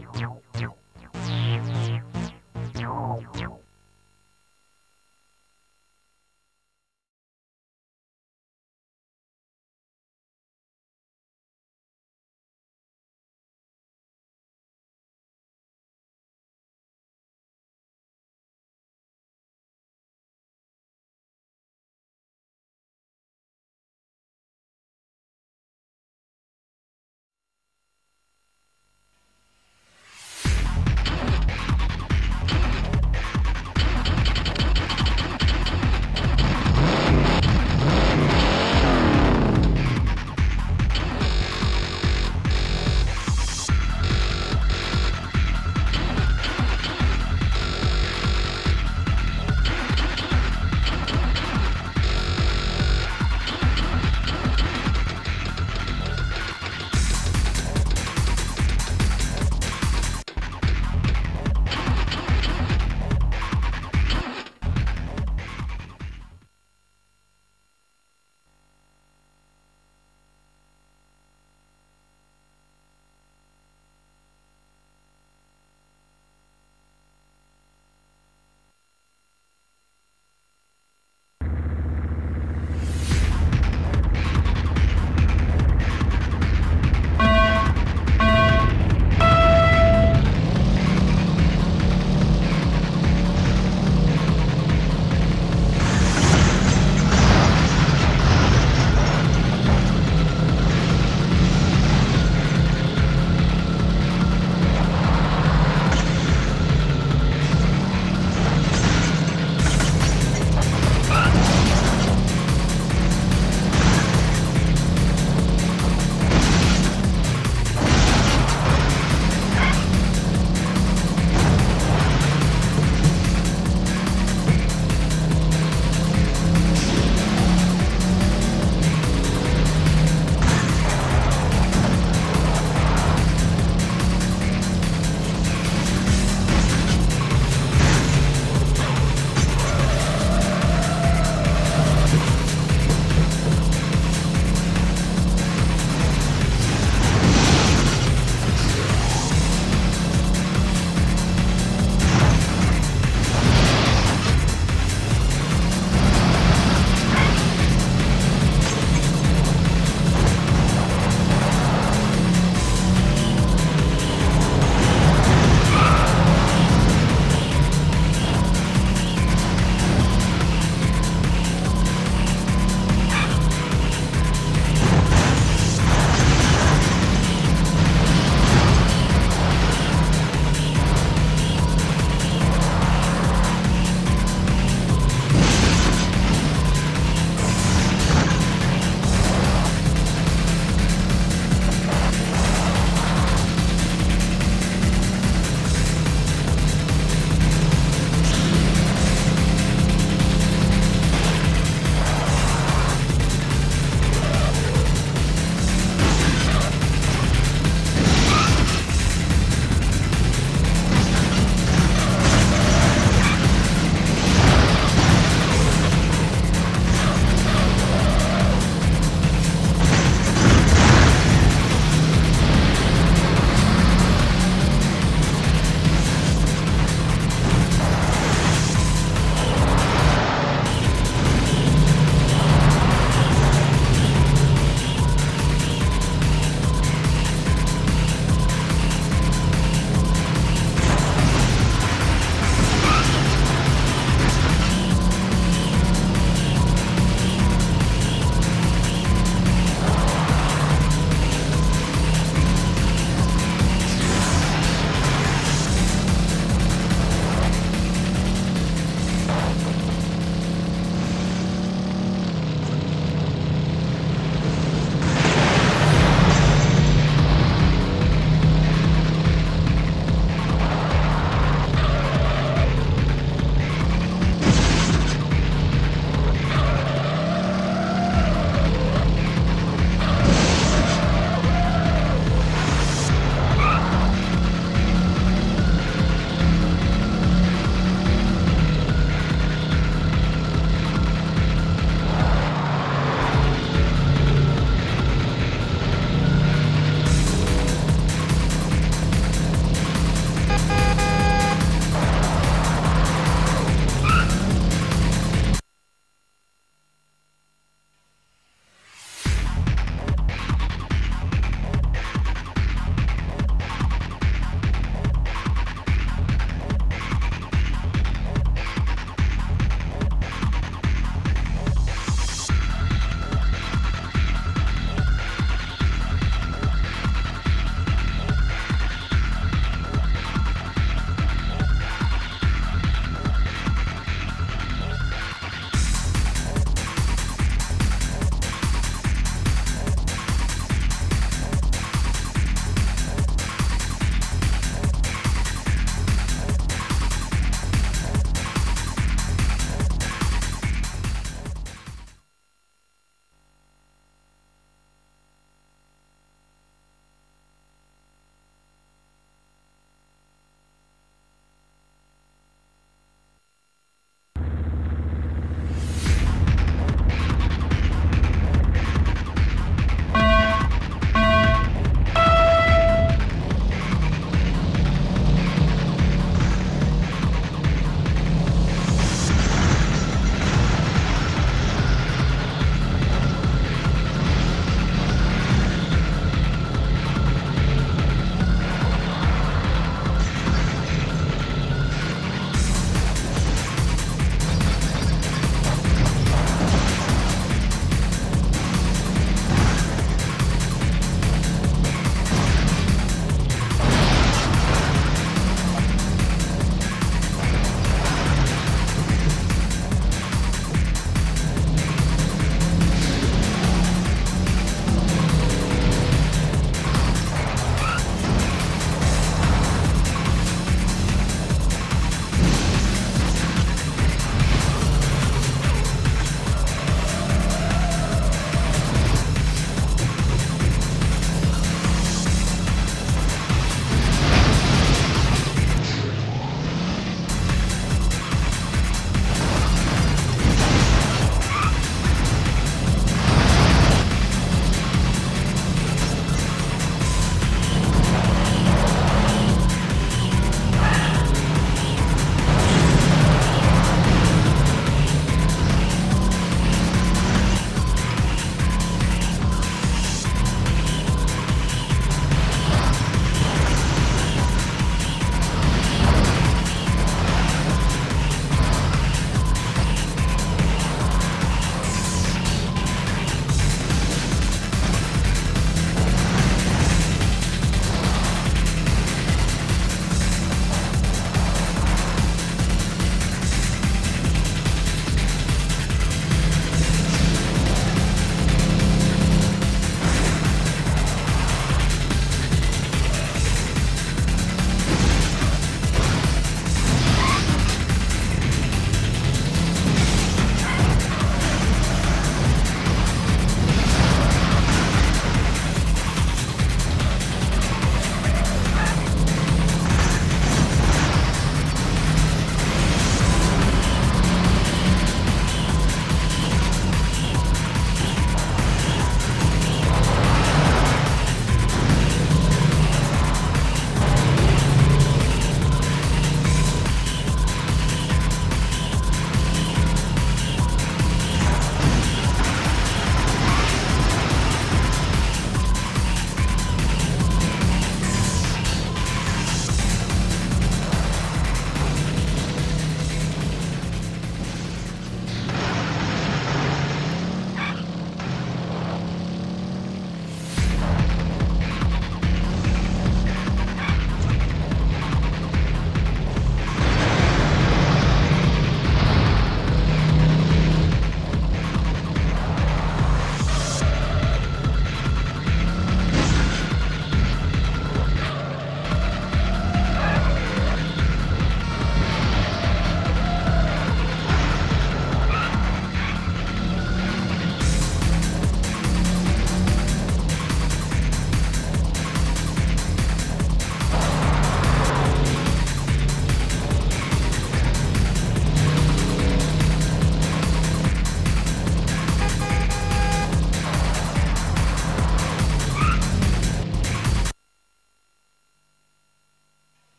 you